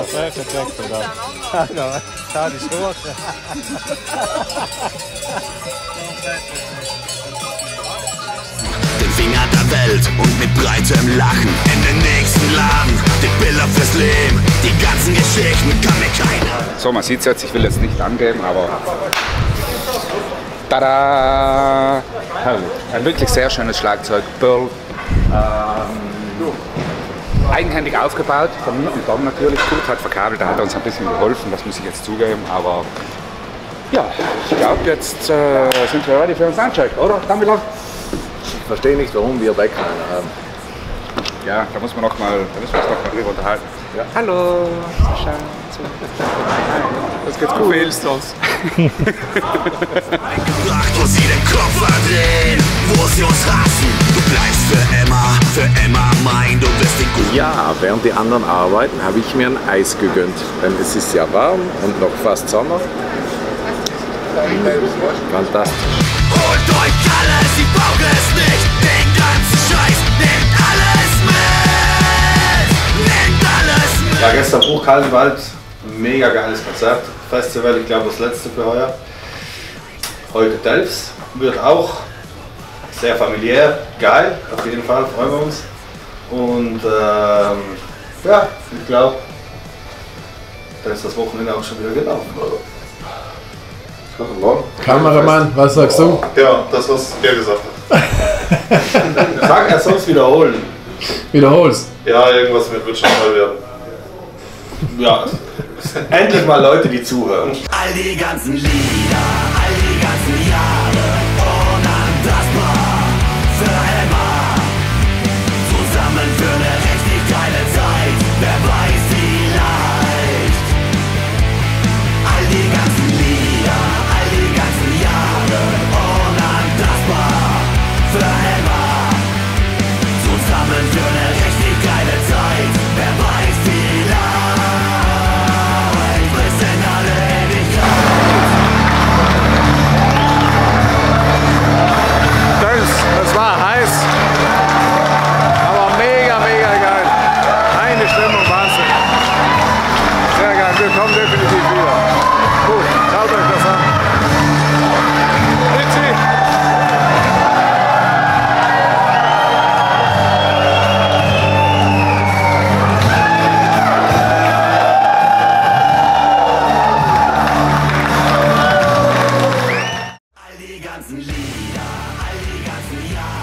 Ja, perfekt, da. Ja, da die Schuhe. Den Finger der Welt und mit breitem Lachen in den nächsten Laden. Die Bilder fürs Leben, die ganzen Geschichten kann mir keiner. So, man sieht es jetzt, ich will jetzt nicht angeben, aber. Tada! Ein wirklich sehr schönes Schlagzeug. Pearl. Ähm, eigenhändig aufgebaut von mir und dann natürlich Kurt hat verkabelt, da hat er uns ein bisschen geholfen, das muss ich jetzt zugeben, aber ja, ich glaube jetzt äh, sind wir ready für den Soundcheck, oder? Damit Ich verstehe nicht, warum wir weg haben. Ja, da muss man noch mal, da müssen wir uns noch mal drüber unterhalten. Ja. Hallo, Sascha. Das geht gut. Du fehlst uns. Gebracht, wo sie den Kopf verdrehen, wo sie uns hassen. Du bleibst für immer, Ja, während die anderen arbeiten, habe ich mir ein Eis gegönnt. Denn es ist ja warm und noch fast Sommer. Fantastisch. Holt euch alles, ich brauche es nicht. Den ganzen Scheiß, nehmt alles mit. Nehmt alles mit. Ja, gestern Bruch Kaltenwald, mega geiles Konzert. Festival, ich glaube das letzte für heuer. Heute Delfs wird auch sehr familiär, geil, auf jeden Fall, freuen wir uns. Und ähm, ja, ich glaube, da ist das Wochenende auch schon wieder gelaufen. Kameramann, was sagst du? Ja, das, was er gesagt hat. Sag, er soll es wiederholen. Wiederholst. Ja, irgendwas mit wird schon toll werden. Ja, endlich mal Leute, die zuhören. All die ganzen Lieder, für Zusammen für eine richtig geile Zeit Wer weiß, vielleicht Bis in alle Ewigkeit Das, war heiß. Aber mega, mega geil. Eine Stimmung, Wahnsinn. Sehr geil, wir kommen definitiv wieder. Gut, ciao Yeah.